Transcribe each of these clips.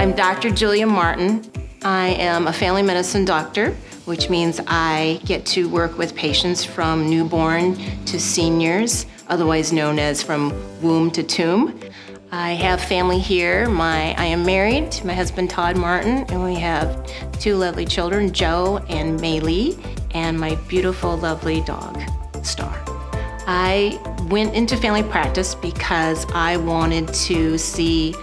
I'm Dr. Julia Martin. I am a family medicine doctor, which means I get to work with patients from newborn to seniors, otherwise known as from womb to tomb. I have family here. My, I am married to my husband Todd Martin, and we have two lovely children, Joe and Maylee, and my beautiful, lovely dog, Star. I went into family practice because I wanted to see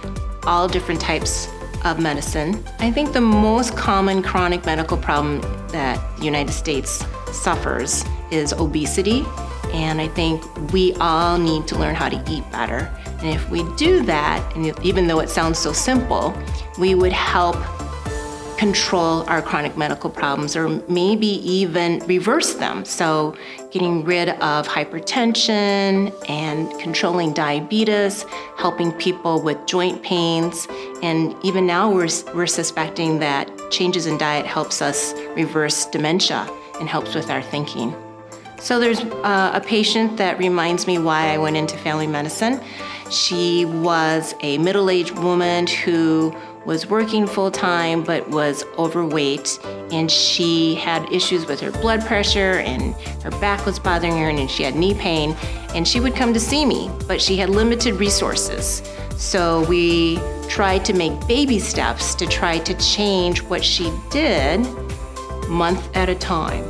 all different types of medicine. I think the most common chronic medical problem that the United States suffers is obesity. And I think we all need to learn how to eat better. And if we do that, and even though it sounds so simple, we would help control our chronic medical problems or maybe even reverse them. So, getting rid of hypertension and controlling diabetes, helping people with joint pains, and even now we're, we're suspecting that changes in diet helps us reverse dementia and helps with our thinking. So, there's uh, a patient that reminds me why I went into family medicine. She was a middle aged woman who was working full time but was overweight and she had issues with her blood pressure and her back was bothering her and she had knee pain and she would come to see me but she had limited resources so we tried to make baby steps to try to change what she did month at a time.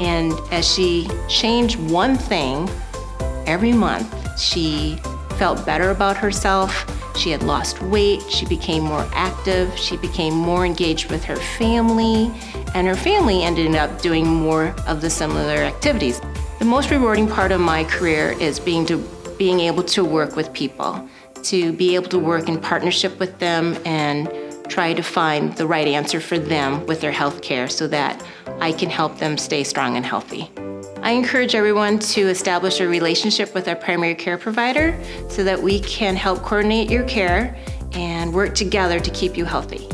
And as she changed one thing every month she felt better about herself. She had lost weight, she became more active, she became more engaged with her family, and her family ended up doing more of the similar activities. The most rewarding part of my career is being to being able to work with people, to be able to work in partnership with them and try to find the right answer for them with their health care so that I can help them stay strong and healthy. I encourage everyone to establish a relationship with our primary care provider so that we can help coordinate your care and work together to keep you healthy.